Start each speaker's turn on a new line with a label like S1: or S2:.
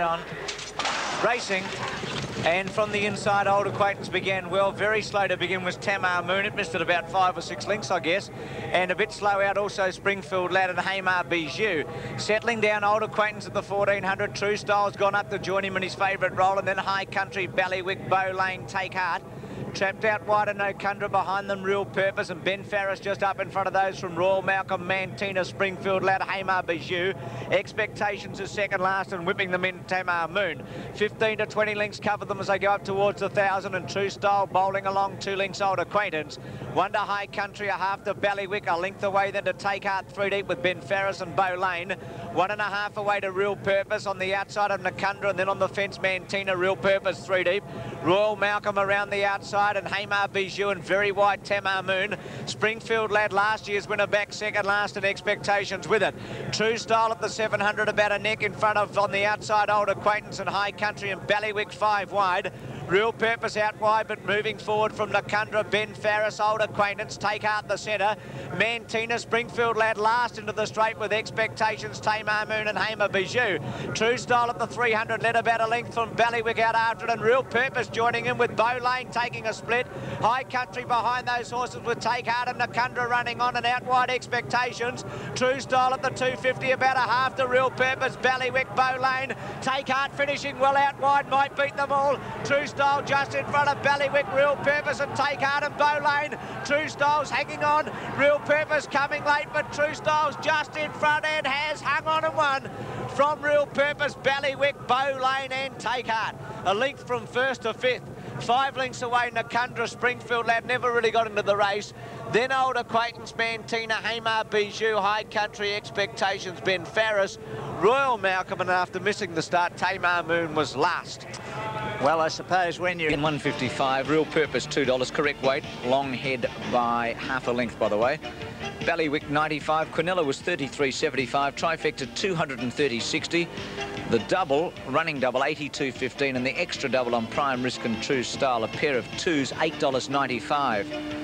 S1: on. Racing. And from the inside old acquaintance began well. Very slow to begin was Tamar Moon it missed it about five or six links I guess. And a bit slow out also Springfield Lad and Hamar Bijou. Settling down old acquaintance at the 1400 True Style's gone up to join him in his favourite role. And then High Country Ballywick Bow Lane Take Heart Trapped out wide and Nakundra behind them, Real Purpose, and Ben Farris just up in front of those from Royal Malcolm, Mantina, Springfield, Lad, Hamar, Bijou. Expectations is second last and whipping them in Tamar Moon. 15 to 20 links cover them as they go up towards the 1,000 and True Style bowling along two links old acquaintance. One to High Country, a half to Ballywick, a length away then to Take Heart three deep with Ben Farris and Bow Lane. One and a half away to Real Purpose on the outside of Nakundra and then on the fence Mantina, Real Purpose three deep. Royal Malcolm around the outside and Hamar Bijou and Very White Tamar Moon. Springfield lad last year's winner back second last and expectations with it. True Style at the 700 about a neck in front of on the outside Old Acquaintance and High Country and Ballywick five wide. Real purpose out wide, but moving forward from Nakundra, Ben Farris, old acquaintance, take out the centre. Mantina, Springfield lad last into the straight with expectations, Tamar Moon and Hamar Bijou. True Style at the 300, led about a length from Ballywick out after it, and Real Purpose joining in with Bow Lane taking a split. High Country behind those horses with Take Heart and Nakundra running on and out wide expectations. True Style at the 250, about a half the Real Purpose, Ballywick, Bow Lane. Take Heart finishing well out wide, might beat them all. True Style just in front of Ballywick, Real Purpose and Take Heart and Bow Lane. True Style's hanging on, Real Purpose coming late, but True Style's just in front and has hung on and won from Real Purpose, Ballywick, Bow Lane and Take Heart. A length from first to fifth. Five links away, Nakundra Springfield lad never really got into the race. Then old acquaintance Mantina Hamar Bijou, High Country Expectations, Ben Farris, Royal Malcolm, and after missing the start, Tamar Moon was last.
S2: Well, I suppose when you're
S3: in 155, real purpose $2, correct weight, long head by half a length, by the way. Ballywick 95, Quinella was 33.75, trifecta 230.60. The double, running double 82.15, and the extra double on Prime Risk and True Style, a pair of twos, $8.95.